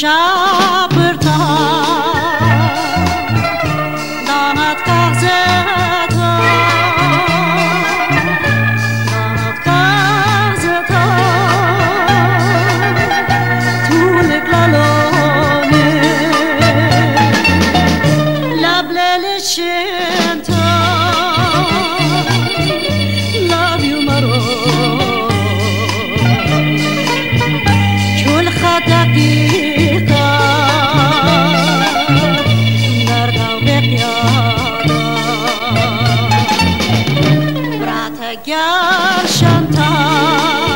şapırtan 샤 샨타.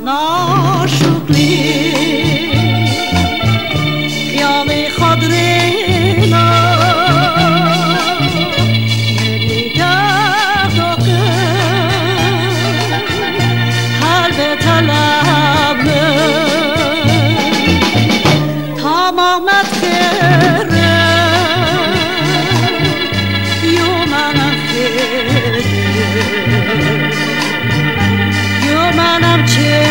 нашу клеть. منم چه